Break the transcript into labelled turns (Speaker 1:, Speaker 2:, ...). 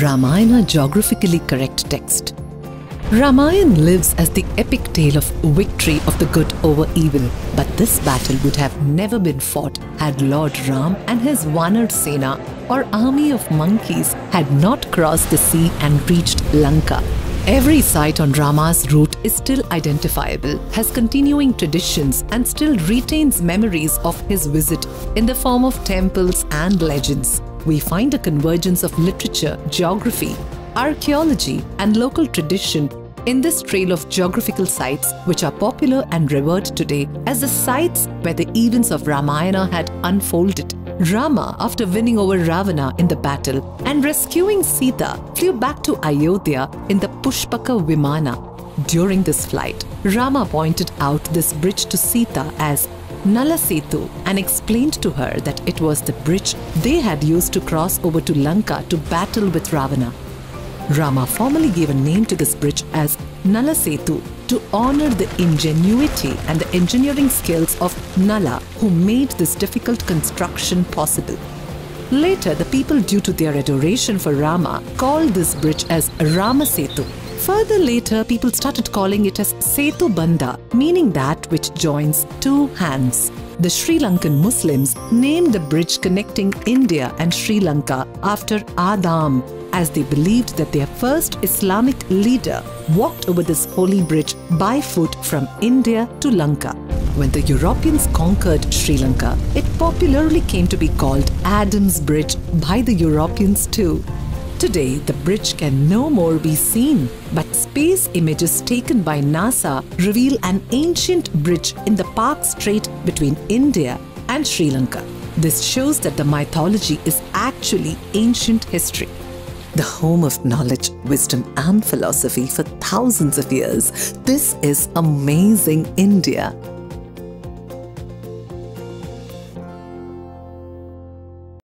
Speaker 1: Ramayana geographically correct text. Ramayana lives as the epic tale of victory of the good over evil, but this battle would have never been fought had Lord Ram and his Vanar Sena or army of monkeys had not crossed the sea and reached Lanka. Every site on Rama's route is still identifiable, has continuing traditions, and still retains memories of his visit in the form of temples and legends. We find a convergence of literature, geography, archaeology, and local tradition in this trail of geographical sites which are popular and revered today as the sites where the events of Ramayana had unfolded. Rama, after winning over Ravana in the battle and rescuing Sita, flew back to Ayodhya in the Pushpaka Vimana. During this flight, Rama pointed out this bridge to Sita as Nala Setu and explained to her that it was the bridge they had used to cross over to Lanka to battle with Ravana. Rama formally gave a name to this bridge as Nala Setu to honor the ingenuity and the engineering skills of Nala who made this difficult construction possible. Later, the people, due to their adoration for Rama, called this bridge as Rama Setu. Further later, people started calling it as Setu Banda, meaning that which joins two hands. The Sri Lankan Muslims named the bridge connecting India and Sri Lanka after Adam, as they believed that their first Islamic leader walked over this holy bridge by foot from India to Lanka. When the Europeans conquered Sri Lanka, it popularly came to be called Adam's Bridge by the Europeans too. Today, the bridge can no more be seen, but space images taken by NASA reveal an ancient bridge in the Palk Strait between India and Sri Lanka. This shows that the mythology is actually ancient history. The home of knowledge, wisdom, and philosophy for thousands of years. This is amazing India.